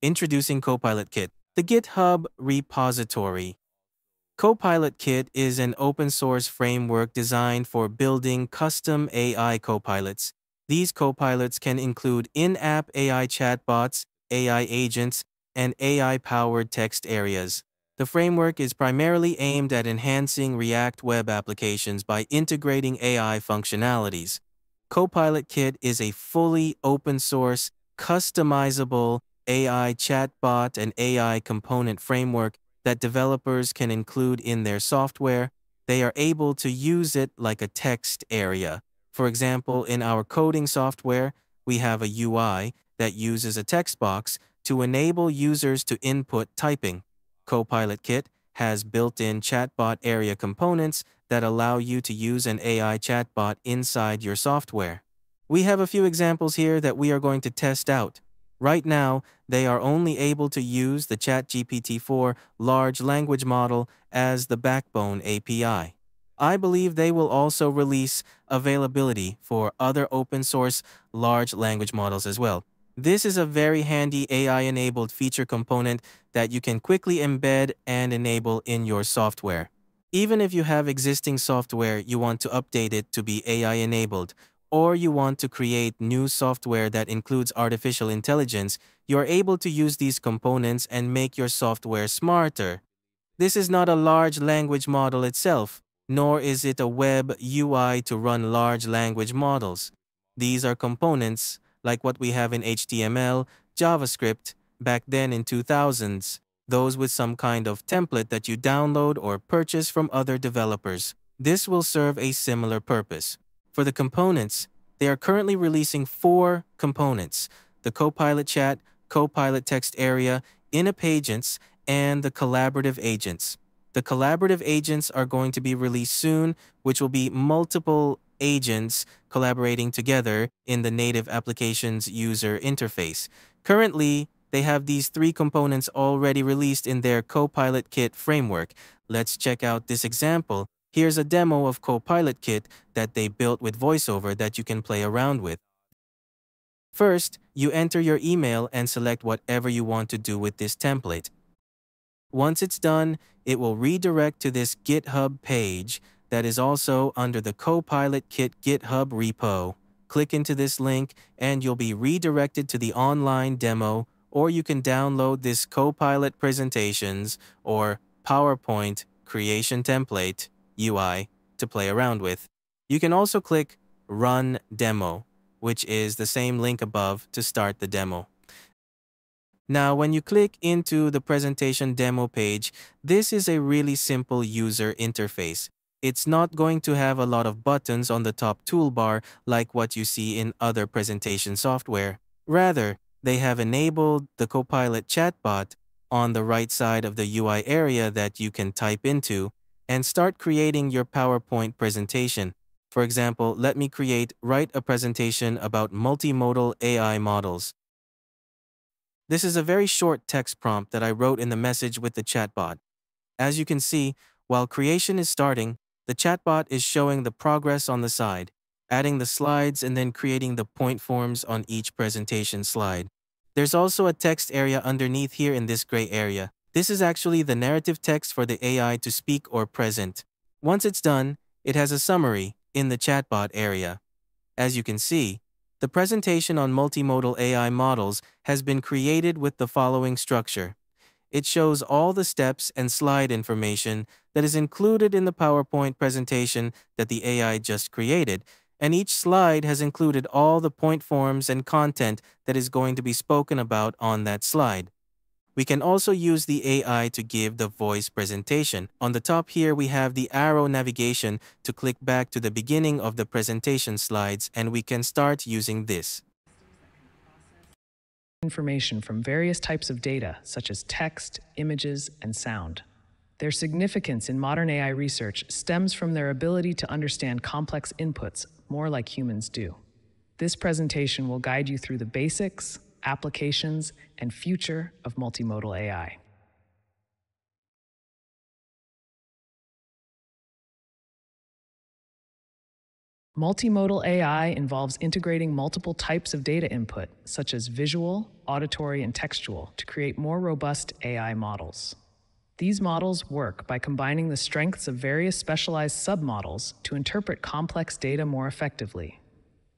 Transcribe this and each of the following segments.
Introducing Copilot Kit, the GitHub repository. Copilot Kit is an open source framework designed for building custom AI copilots. These copilots can include in app AI chatbots, AI agents, and AI powered text areas. The framework is primarily aimed at enhancing React web applications by integrating AI functionalities. Copilot Kit is a fully open source, customizable AI chatbot and AI component framework that developers can include in their software. They are able to use it like a text area. For example, in our coding software, we have a UI that uses a text box to enable users to input typing. Copilot Kit has built-in chatbot area components that allow you to use an AI chatbot inside your software. We have a few examples here that we are going to test out. Right now, they are only able to use the ChatGPT-4 large language model as the backbone API. I believe they will also release availability for other open source large language models as well. This is a very handy AI-enabled feature component that you can quickly embed and enable in your software. Even if you have existing software, you want to update it to be AI-enabled, or you want to create new software that includes artificial intelligence, you are able to use these components and make your software smarter. This is not a large language model itself, nor is it a web UI to run large language models. These are components like what we have in HTML, JavaScript, back then in 2000s, those with some kind of template that you download or purchase from other developers. This will serve a similar purpose. For the components, they are currently releasing four components, the Copilot Chat, Copilot Text Area, in-app agents, and the collaborative agents. The collaborative agents are going to be released soon, which will be multiple agents collaborating together in the native application's user interface. Currently, they have these three components already released in their Copilot Kit framework. Let's check out this example. Here's a demo of Copilot Kit that they built with VoiceOver that you can play around with. First, you enter your email and select whatever you want to do with this template. Once it's done, it will redirect to this GitHub page that is also under the Copilot Kit GitHub repo. Click into this link and you'll be redirected to the online demo, or you can download this Copilot presentations or PowerPoint creation template UI to play around with. You can also click Run Demo, which is the same link above to start the demo. Now, when you click into the presentation demo page, this is a really simple user interface. It's not going to have a lot of buttons on the top toolbar like what you see in other presentation software. Rather, they have enabled the Copilot chatbot on the right side of the UI area that you can type into and start creating your PowerPoint presentation. For example, let me create write a presentation about multimodal AI models. This is a very short text prompt that I wrote in the message with the chatbot. As you can see, while creation is starting, the chatbot is showing the progress on the side, adding the slides and then creating the point forms on each presentation slide. There's also a text area underneath here in this gray area. This is actually the narrative text for the AI to speak or present. Once it's done, it has a summary in the chatbot area. As you can see, the presentation on multimodal AI models has been created with the following structure. It shows all the steps and slide information that is included in the PowerPoint presentation that the AI just created, and each slide has included all the point forms and content that is going to be spoken about on that slide. We can also use the AI to give the voice presentation. On the top here, we have the arrow navigation to click back to the beginning of the presentation slides, and we can start using this information from various types of data, such as text, images, and sound. Their significance in modern AI research stems from their ability to understand complex inputs more like humans do. This presentation will guide you through the basics, applications, and future of multimodal AI. Multimodal AI involves integrating multiple types of data input, such as visual, auditory, and textual, to create more robust AI models. These models work by combining the strengths of various specialized submodels to interpret complex data more effectively.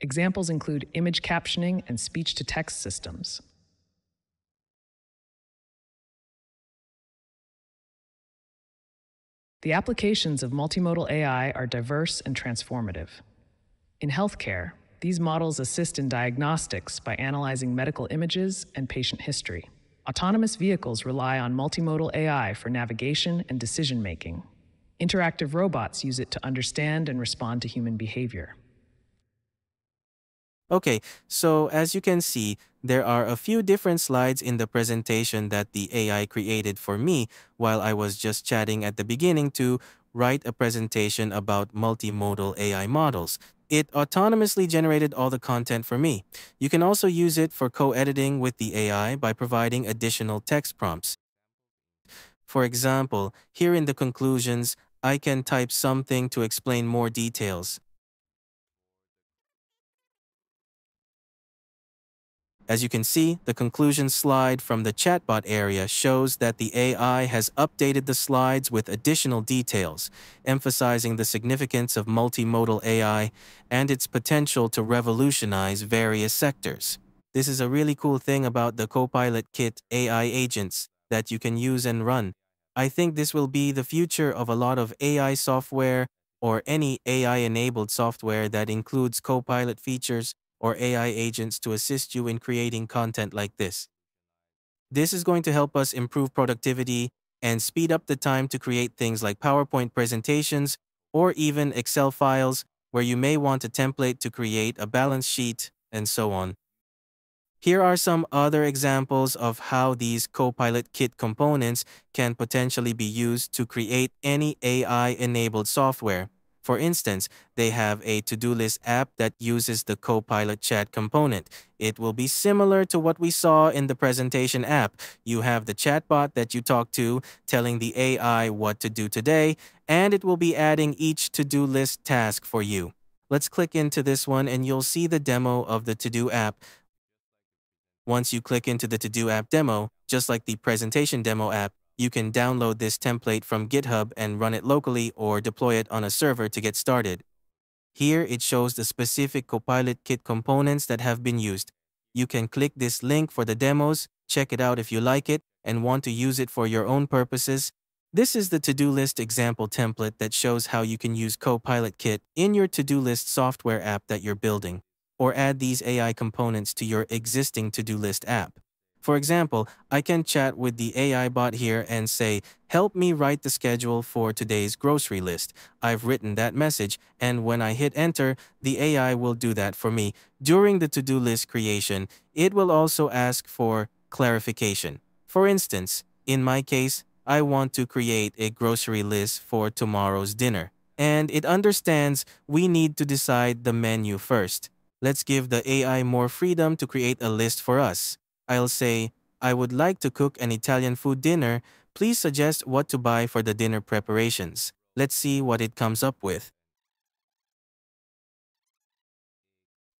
Examples include image captioning and speech to text systems. The applications of multimodal AI are diverse and transformative. In healthcare, these models assist in diagnostics by analyzing medical images and patient history. Autonomous vehicles rely on multimodal AI for navigation and decision making. Interactive robots use it to understand and respond to human behavior. Okay, so as you can see, there are a few different slides in the presentation that the AI created for me while I was just chatting at the beginning to write a presentation about multimodal AI models. It autonomously generated all the content for me. You can also use it for co-editing with the AI by providing additional text prompts. For example, here in the conclusions, I can type something to explain more details. As you can see, the conclusion slide from the chatbot area shows that the AI has updated the slides with additional details, emphasizing the significance of multimodal AI and its potential to revolutionize various sectors. This is a really cool thing about the Copilot Kit AI agents that you can use and run. I think this will be the future of a lot of AI software or any AI-enabled software that includes Copilot features or AI agents to assist you in creating content like this. This is going to help us improve productivity and speed up the time to create things like PowerPoint presentations or even Excel files where you may want a template to create a balance sheet and so on. Here are some other examples of how these Copilot Kit components can potentially be used to create any AI-enabled software. For instance, they have a to-do list app that uses the Copilot chat component. It will be similar to what we saw in the presentation app. You have the chatbot that you talk to, telling the AI what to do today, and it will be adding each to-do list task for you. Let's click into this one and you'll see the demo of the to-do app. Once you click into the to-do app demo, just like the presentation demo app, you can download this template from GitHub and run it locally or deploy it on a server to get started. Here it shows the specific Copilot Kit components that have been used. You can click this link for the demos, check it out if you like it, and want to use it for your own purposes. This is the to-do list example template that shows how you can use Copilot Kit in your to-do list software app that you're building, or add these AI components to your existing to-do list app. For example, I can chat with the AI bot here and say, help me write the schedule for today's grocery list. I've written that message, and when I hit enter, the AI will do that for me. During the to-do list creation, it will also ask for clarification. For instance, in my case, I want to create a grocery list for tomorrow's dinner. And it understands we need to decide the menu first. Let's give the AI more freedom to create a list for us. I'll say, I would like to cook an Italian food dinner. Please suggest what to buy for the dinner preparations. Let's see what it comes up with.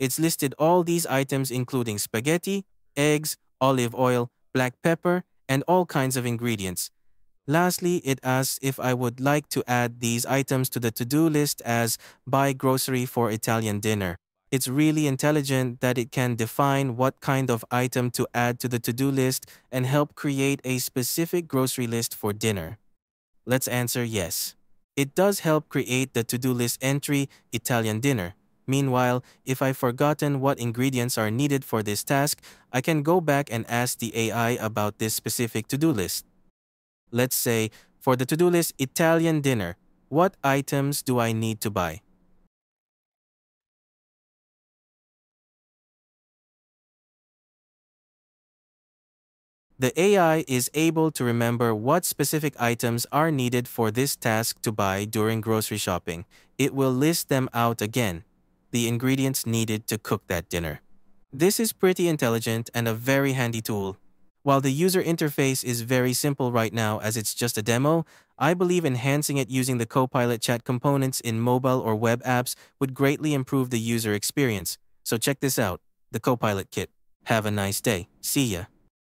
It's listed all these items including spaghetti, eggs, olive oil, black pepper, and all kinds of ingredients. Lastly, it asks if I would like to add these items to the to-do list as buy grocery for Italian dinner. It's really intelligent that it can define what kind of item to add to the to-do list and help create a specific grocery list for dinner. Let's answer yes. It does help create the to-do list entry Italian dinner. Meanwhile, if I've forgotten what ingredients are needed for this task, I can go back and ask the AI about this specific to-do list. Let's say, for the to-do list Italian dinner, what items do I need to buy? The AI is able to remember what specific items are needed for this task to buy during grocery shopping. It will list them out again, the ingredients needed to cook that dinner. This is pretty intelligent and a very handy tool. While the user interface is very simple right now as it's just a demo, I believe enhancing it using the Copilot chat components in mobile or web apps would greatly improve the user experience. So check this out, the Copilot Kit. Have a nice day. See ya.